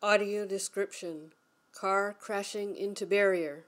Audio description Car crashing into barrier.